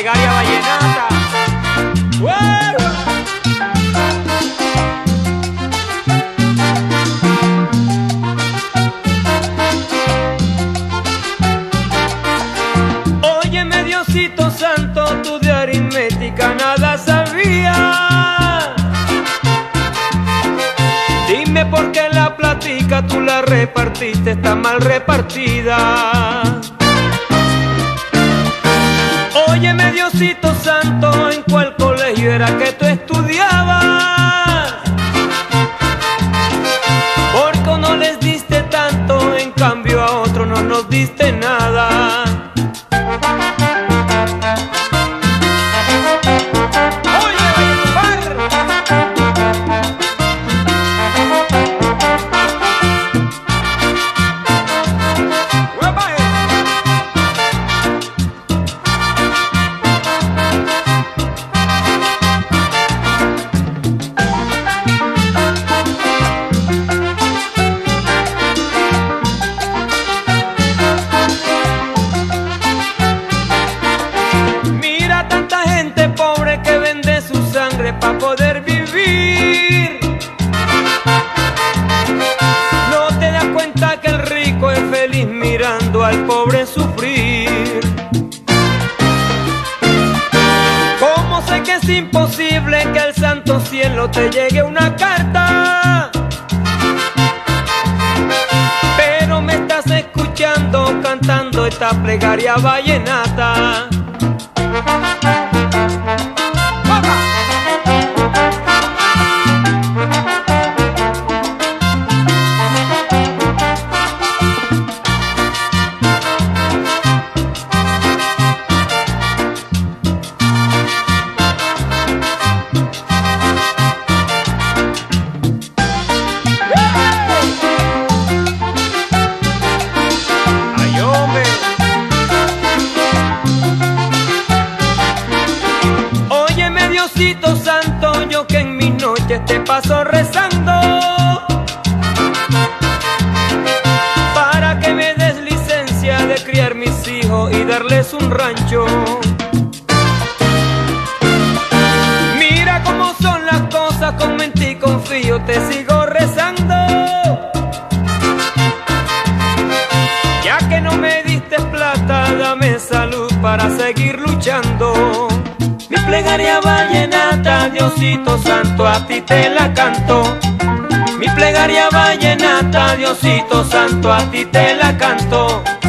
plegaria vallenata. ¡Wow! Óyeme Diosito Santo, tú de aritmética nada sabía. Dime por qué la platica tú la repartiste, está mal repartida. Óyeme Diosito Santo, ¿en cuál colegio era que tú poder vivir. No te das cuenta que el rico es feliz mirando al pobre sufrir. ¿Cómo sé que es imposible que al santo cielo te llegue una carta? Pero me estás escuchando cantando esta plegaria vallenata. Paso rezando para que me des licencia de criar mis hijos y darles un rancho. Mira cómo son las cosas, con mentir confío, te sigo rezando. Ya que no me diste plata, dame salud para seguir luchando. Mi plegaria vallenata, Diosito Santo, a ti te la canto. Mi plegaria vallenata, Diosito Santo, a ti te la canto.